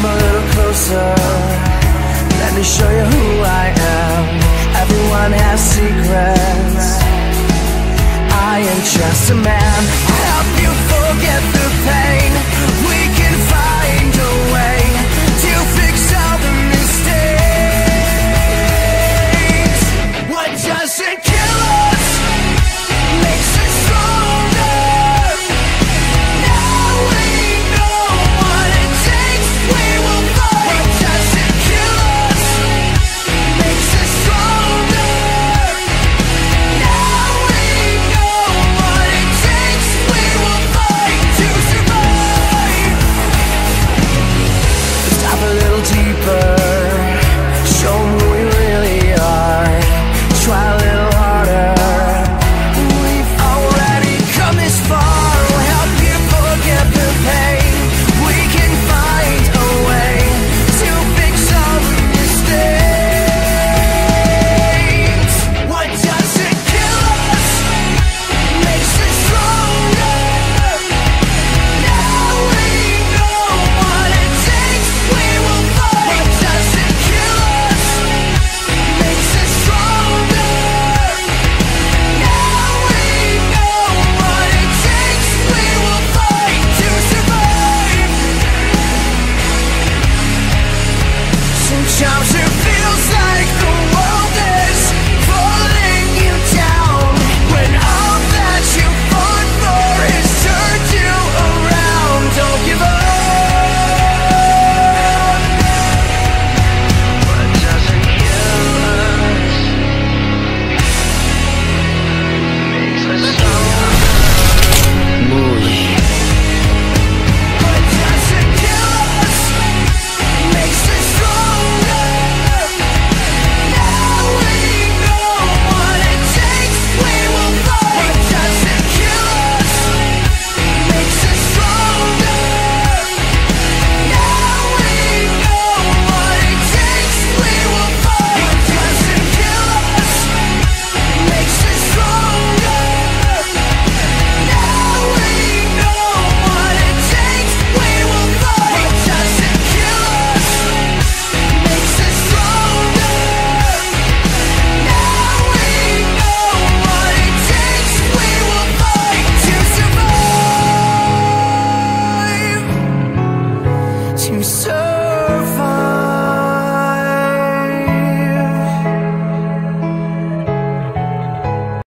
Come a little closer. Let me show you who I am. Everyone has secrets. I am just a man. Help you Charge